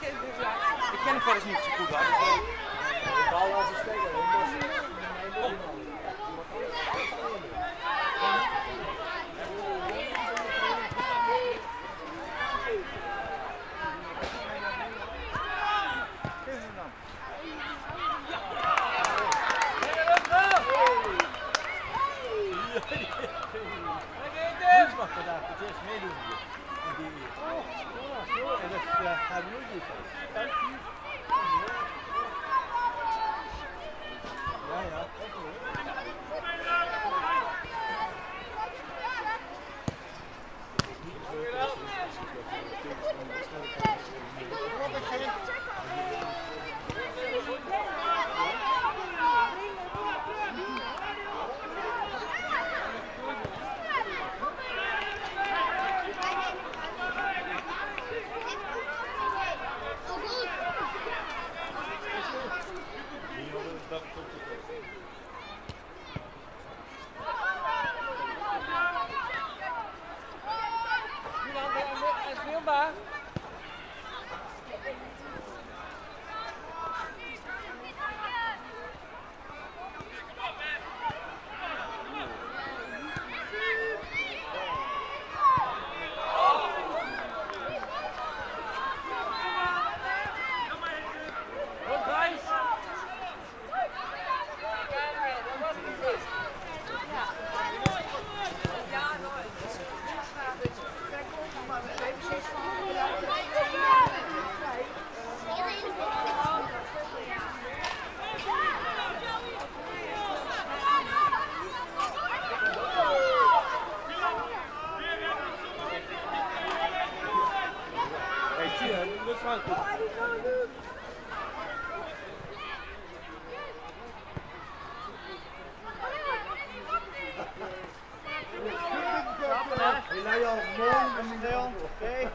ken, ja, ik ken hem verder niet zo goed. Hoor. De bal als een speler. have no defense. Yeah, yeah, definitely. Nou Jan, morgen, Leon. Oké.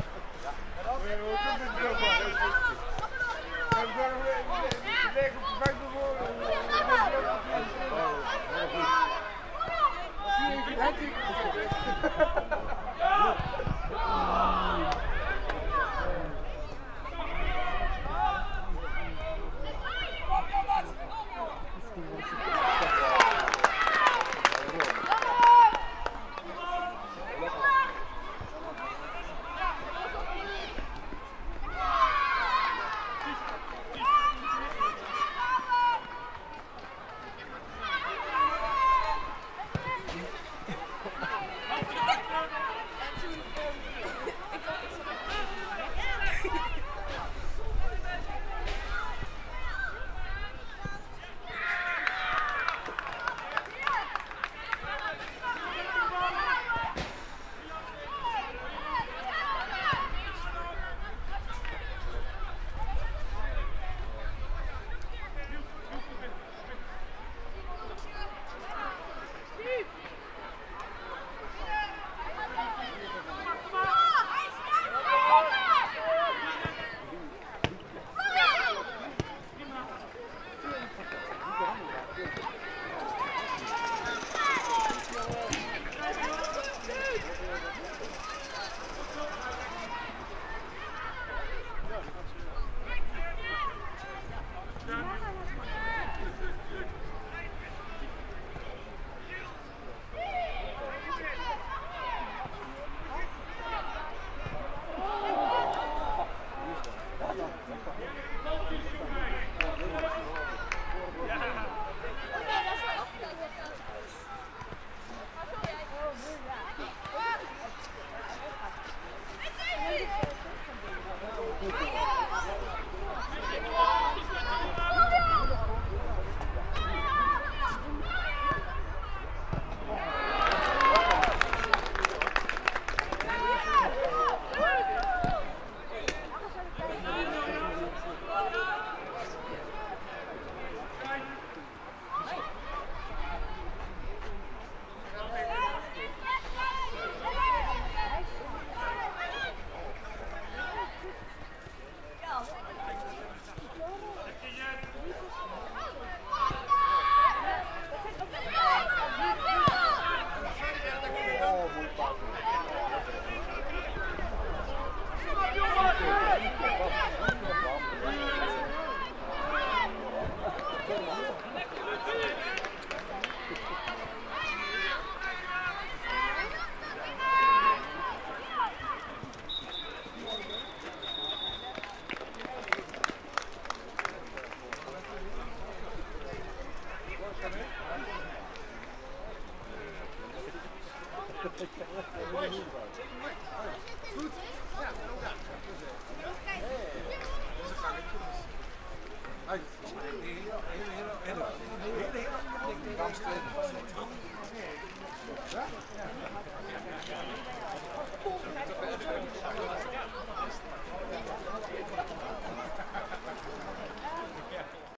Goed? Ja, ook daar. Dat